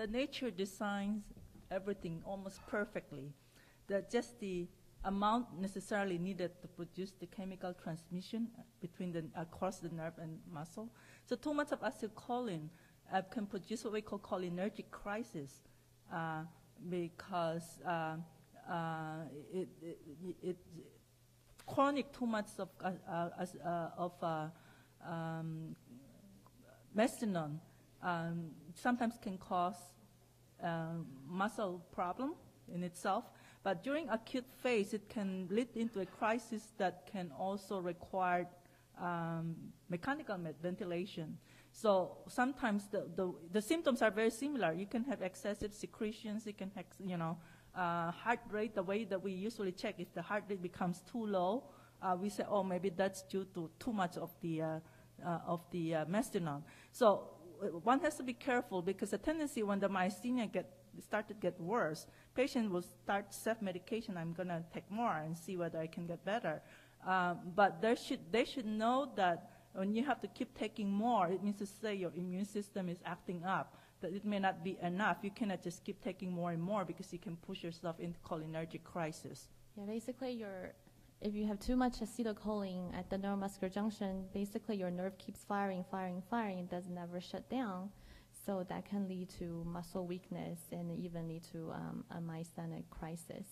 the nature designs everything almost perfectly. That just the amount necessarily needed to produce the chemical transmission between the across the nerve and muscle. So too much of acetylcholine uh, can produce what we call cholinergic crisis uh, because uh, uh it, it, it, chronic too much of, uh, uh, of um, um, sometimes can cause muscle problem in itself but during acute phase, it can lead into a crisis that can also require um, mechanical ventilation. So sometimes the, the, the, symptoms are very similar. You can have excessive secretions. You can have, you know, uh, heart rate, the way that we usually check, if the heart rate becomes too low, uh, we say, oh, maybe that's due to too much of the, uh, uh of the uh, mestinon. So uh, one has to be careful because the tendency when the myasthenia get start to get worse, patient will start self-medication. I'm going to take more and see whether I can get better. Um, but they should, they should know that when you have to keep taking more, it means to say your immune system is acting up, that it may not be enough. You cannot just keep taking more and more because you can push yourself into cholinergic crisis. Yeah, basically your if you have too much acetylcholine at the neuromuscular junction, basically your nerve keeps firing, firing, firing, it does never shut down. So that can lead to muscle weakness and even lead to um, a myasthenic crisis.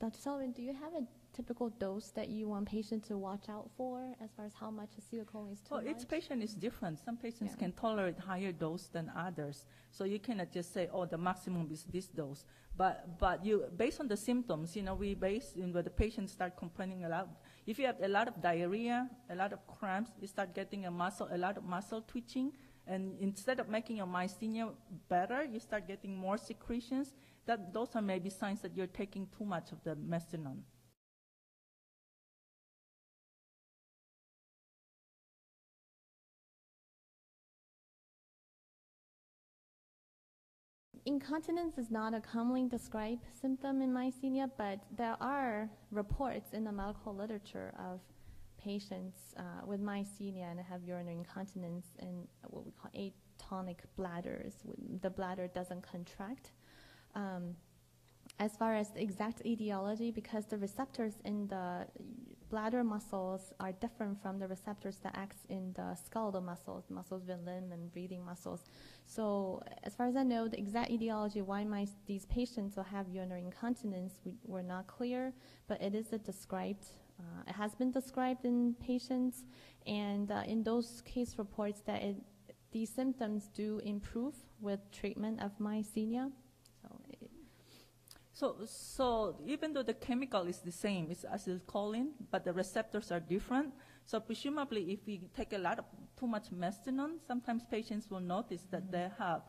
Dr. Soliven, do you have a typical dose that you want patients to watch out for as far as how much acetylcholine is too well, much? each patient is different. Some patients yeah. can tolerate higher dose than others. So you cannot just say, oh, the maximum is this dose. But, but you, based on the symptoms, you know, we base in where the patients start complaining a lot. If you have a lot of diarrhea, a lot of cramps, you start getting a muscle, a lot of muscle twitching, and instead of making your myasthenia better, you start getting more secretions. That, those are maybe signs that you're taking too much of the mestinon. Incontinence is not a commonly described symptom in myasthenia, but there are reports in the medical literature of patients uh, with myasthenia and have urinary incontinence and what we call atonic bladders. The bladder doesn't contract. Um, as far as the exact etiology, because the receptors in the bladder muscles are different from the receptors that act in the skeletal muscles, muscles the limb and breathing muscles. So as far as I know, the exact etiology why my, these patients will have urinary incontinence, we, we're not clear, but it is a described uh, it has been described in patients, and uh, in those case reports that it, these symptoms do improve with treatment of myasthenia. So, so, even though the chemical is the same, it's acetylcholine, but the receptors are different. So presumably, if we take a lot of too much mestinon, sometimes patients will notice that mm-hmm. they have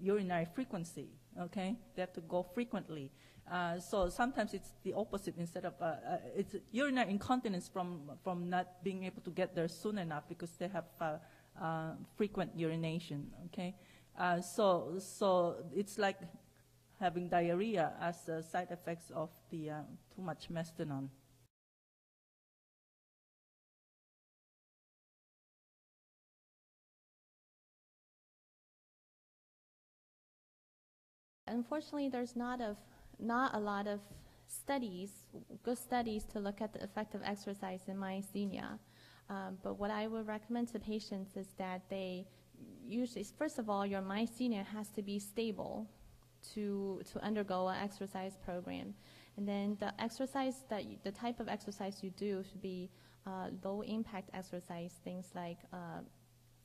urinary frequency. Okay, they have to go frequently. Uh, so sometimes it's the opposite instead of, uh, uh, it's urinary incontinence from, from not being able to get there soon enough because they have uh, uh, frequent urination, okay? Uh, so, so it's like having diarrhea as a side effects of the too much mestinon. Unfortunately, there's not a not a lot of studies, good studies to look at the effect of exercise in myasthenia. Um, but what I would recommend to patients is that they usually, first of all, your myasthenia has to be stable to, to undergo an exercise program. And then the exercise that, you, the type of exercise you do should be uh, low impact exercise, things like uh,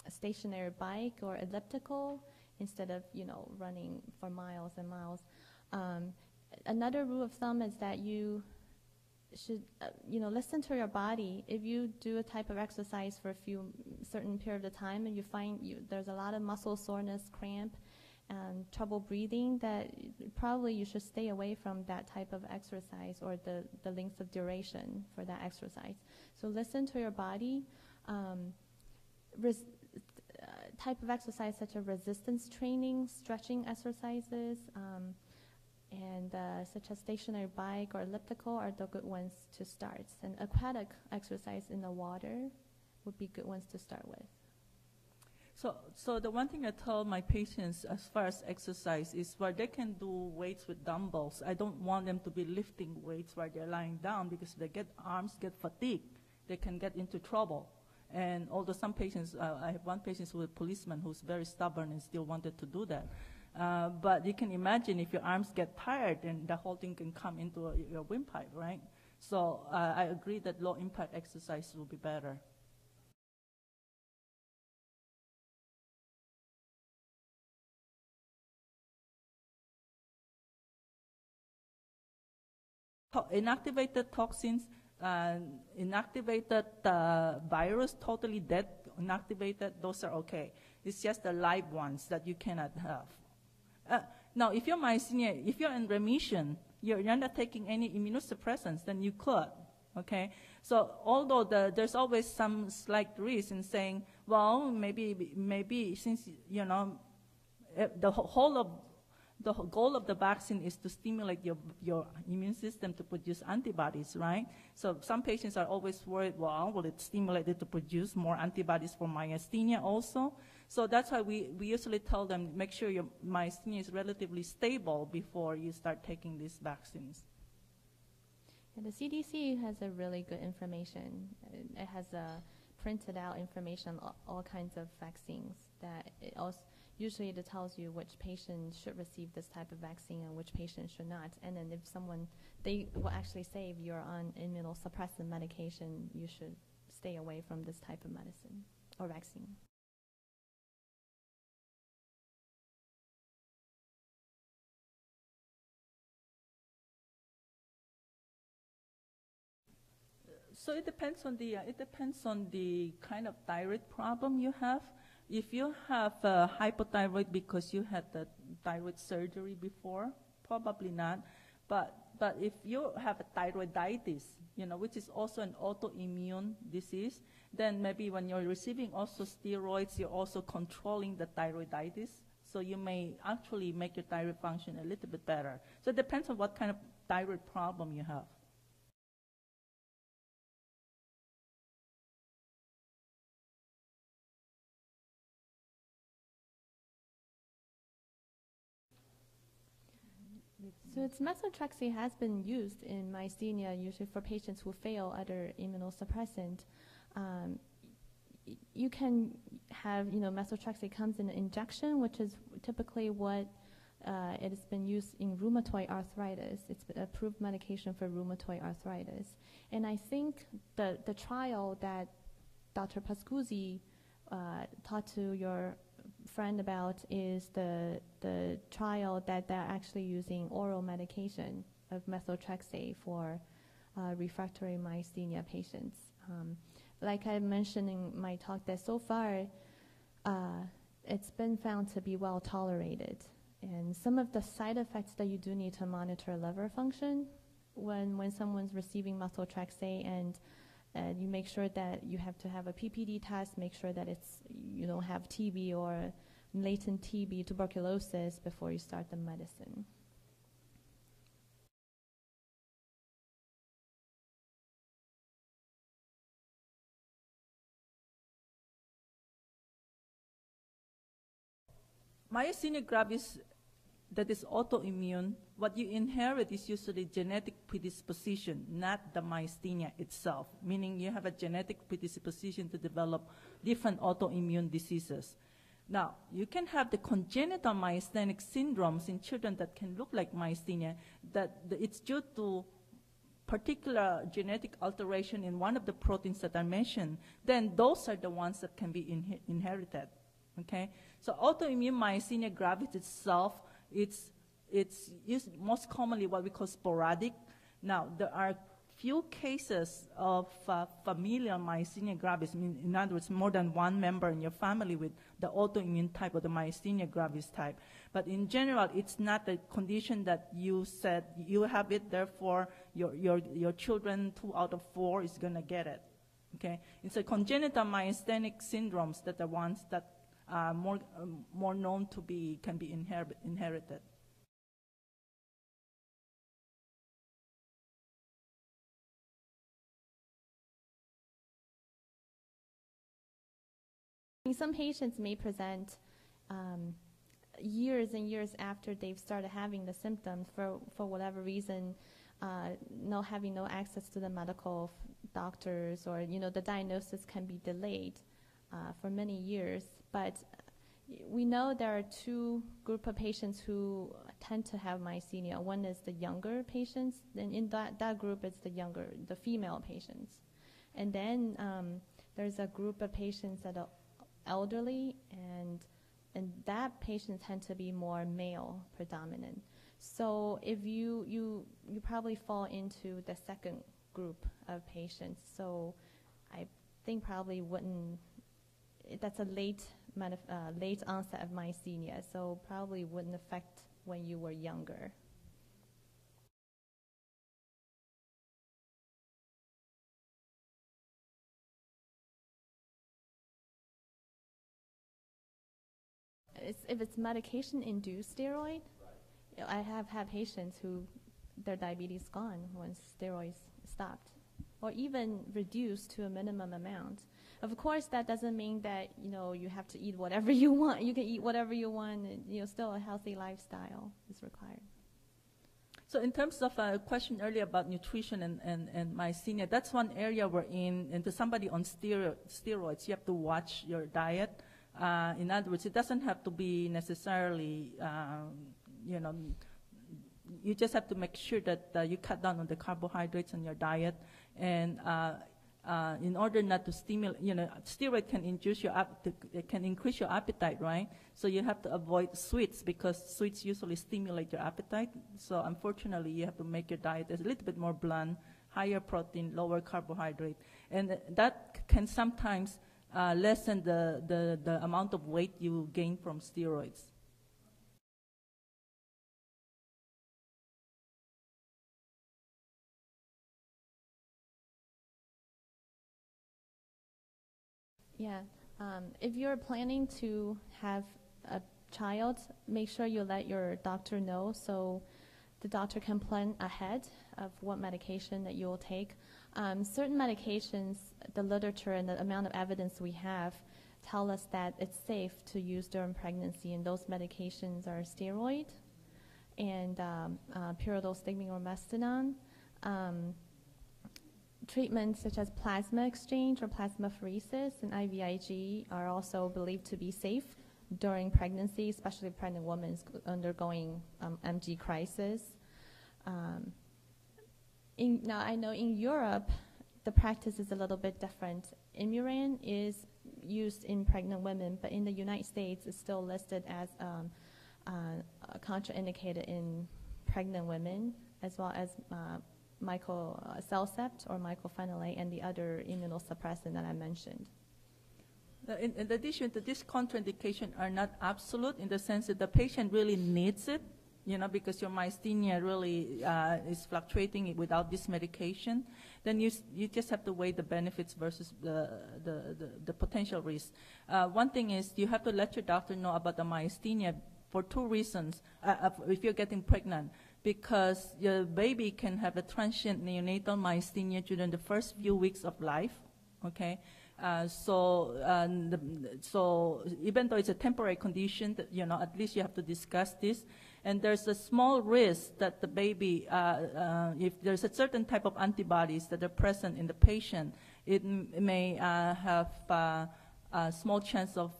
a stationary bike or elliptical instead of, you know, running for miles and miles. Um, another rule of thumb is that you should, uh, you know, listen to your body. If you do a type of exercise for a few certain period of time and you find you, there's a lot of muscle soreness, cramp, and trouble breathing, that probably you should stay away from that type of exercise or the, the length of duration for that exercise. So listen to your body. Um, uh, type of exercise such as resistance training, stretching exercises, um, and uh, such as stationary bike or elliptical are the good ones to start. And aquatic exercise in the water would be good ones to start with. So, so the one thing I tell my patients as far as exercise is where they can do weights with dumbbells. I don't want them to be lifting weights while they're lying down because they get arms get fatigued, they can get into trouble. And although some patients, uh, I have one patient is a policeman who's very stubborn and still wanted to do that. Uh, but you can imagine if your arms get tired, then the whole thing can come into a, your windpipe, right? So uh, I agree that low impact exercise will be better. To- inactivated toxins, uh, inactivated uh, virus, totally dead, inactivated, those are okay. It's just the live ones that you cannot have. Uh, now, if you're myasthenia, if you're in remission, you're, you're not taking any immunosuppressants, then you could. Okay, so although the, there's always some slight risk in saying, well, maybe maybe since you know eh, the whole of the goal of the vaccine is to stimulate your, your immune system to produce antibodies, right? So some patients are always worried, well, will it stimulate it to produce more antibodies for myasthenia also? So that's why we, we usually tell them, make sure your myasthenia is relatively stable before you start taking these vaccines. And the CDC has a really good information. It has a printed out information on all, all kinds of vaccines that it also usually it tells you which patient should receive this type of vaccine and which patient should not. And then if someone they will actually say if you're on immunosuppressant medication, you should stay away from this type of medicine or vaccine. So it depends on the uh, it depends on the kind of thyroid problem you have. If you have hypothyroid because you had the thyroid surgery before, probably not. But but if you have a thyroiditis, you know, which is also an autoimmune disease, then maybe when you're receiving also steroids, you're also controlling the thyroiditis. So you may actually make your thyroid function a little bit better. So it depends on what kind of thyroid problem you have. So it's methotrexate has been used in myasthenia usually for patients who fail other immunosuppressant. Um, you can have, you know, methotrexate comes in an injection, which is typically what uh, it has been used in rheumatoid arthritis. It's approved medication for rheumatoid arthritis. And I think the, the trial that Dr. Pascuzzi uh, talked to your friend about is the the trial that they're actually using oral medication of methotrexate for uh, refractory myasthenia patients. Um, like I mentioned in my talk, that so far uh, it's been found to be well tolerated. And some of the side effects that you do need to monitor liver function when when someone's receiving methotrexate and and you make sure that you have to have a PPD test, make sure that it's you don't have TB or latent TB, tuberculosis before you start the medicine. Myasthenia gravis that is autoimmune, what you inherit is usually genetic predisposition, not the myasthenia itself, meaning you have a genetic predisposition to develop different autoimmune diseases. Now, you can have the congenital myasthenic syndromes in children that can look like myasthenia, that it's due to particular genetic alteration in one of the proteins that I mentioned, then those are the ones that can be inhe- inherited. Okay, so autoimmune myasthenia gravis itself, it's it's used most commonly what we call sporadic. Now there are few cases of uh, familial myasthenia gravis. In other words, more than one member in your family with the autoimmune type or the myasthenia gravis type. But in general, it's not a condition that you said you have it, therefore your your your children two out of four is gonna get it. Okay, it's a congenital myasthenic syndromes that are ones that are more um, more known to be can be inher- inherited. Some patients may present um, years and years after they've started having the symptoms for, for whatever reason, uh, no having no access to the medical doctors or you know the diagnosis can be delayed uh, for many years. But we know there are two group of patients who tend to have myasthenia. One is the younger patients, and in that, that group it's the younger, the female patients. And then um, there's a group of patients that are elderly, and and that patients tend to be more male predominant. So if you you you probably fall into the second group of patients. So I think probably wouldn't. That's a late uh, late onset of myasthenia, so probably wouldn't affect when you were younger. It's, if it's medication-induced steroid, know, I have had patients who their diabetes gone once steroids stopped, or even reduced to a minimum amount. Of course, that doesn't mean that you know you have to eat whatever you want. You can eat whatever you want. And, you know, still a healthy lifestyle is required. So in terms of a question earlier about nutrition and, and, and myasthenia, that's one area we're in. And to somebody on stero- steroids, you have to watch your diet. Uh, in other words, it doesn't have to be necessarily, um, you know, you just have to make sure that uh, you cut down on the carbohydrates in your diet. And uh, uh, in order not to stimulate, you know, steroid can induce your, ap- it can increase your appetite, right? So you have to avoid sweets because sweets usually stimulate your appetite. So unfortunately, you have to make your diet a little bit more blunt, higher protein, lower carbohydrate. And that can sometimes uh, lessen the, the, the amount of weight you gain from steroids. Yeah. Um, if you're planning to have a child, make sure you let your doctor know so the doctor can plan ahead of what medication that you will take. Um, certain medications, the literature and the amount of evidence we have tell us that it's safe to use during pregnancy, and those medications are steroid and um, uh, or mestinon. Um, treatments such as plasma exchange or plasmapheresis and IVIG are also believed to be safe during pregnancy, especially pregnant women undergoing um, MG crisis. Um, in, now, I know in Europe, the practice is a little bit different. Imuran is used in pregnant women, but in the United States, it's still listed as um, uh, contraindicated in pregnant women, as well as uh, mycocellcept or mycophenolate and the other immunosuppressant that I mentioned. Uh, in, in addition to this contraindication are not absolute in the sense that the patient really needs it, you know, because your myasthenia really uh, is fluctuating without this medication, then you, you just have to weigh the benefits versus the, the, the, the potential risk. Uh, one thing is you have to let your doctor know about the myasthenia for two reasons. Uh, if you're getting pregnant, because your baby can have a transient neonatal myasthenia during the first few weeks of life, okay? Uh, so, the, so even though it's a temporary condition, that, you know, at least you have to discuss this. And there's a small risk that the baby, uh, uh if there's a certain type of antibodies that are present in the patient, it m- may uh, have uh, a small chance of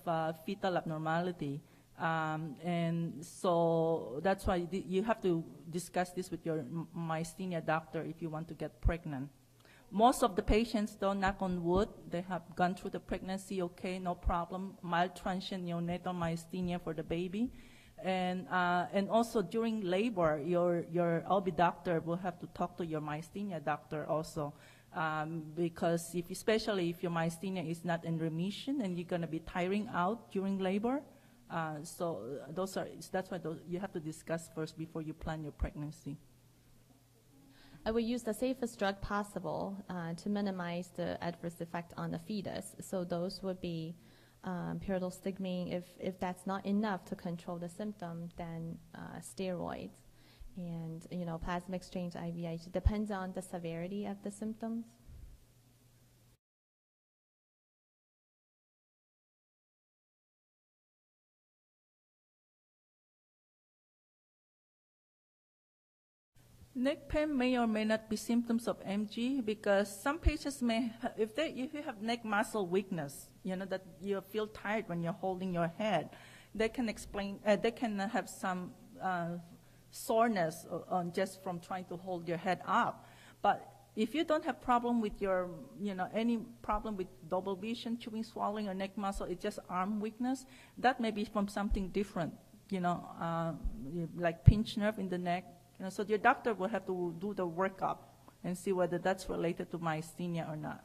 fetal abnormality. Um, and so that's why you have to discuss this with your myasthenia doctor if you want to get pregnant. Most of the patients, though, knock on wood, they have gone through the pregnancy okay, no problem, mild transient neonatal myasthenia for the baby. And, uh, and also during labor, your, your OB doctor will have to talk to your myasthenia doctor also. Um, because if, especially if your myasthenia is not in remission and you're going to be tiring out during labor, uh, so uh, those are, that's why those, you have to discuss first before you plan your pregnancy. I would use the safest drug possible uh, to minimize the adverse effect on the fetus. So those would be um, pyridostigmine. If, if that's not enough to control the symptom, then uh, steroids. And, you know, plasma exchange IVIG depends on the severity of the symptoms. Neck pain may or may not be symptoms of MG because some patients may, if they, if you have neck muscle weakness, you know that you feel tired when you're holding your head, they can explain, uh, they can have some uh, soreness on just from trying to hold your head up. But if you don't have problem with your, you know, any problem with double vision, chewing, swallowing, or neck muscle, it's just arm weakness, that may be from something different, you know, uh, like pinch nerve in the neck. You know, so your doctor will have to do the workup and see whether that's related to myasthenia or not.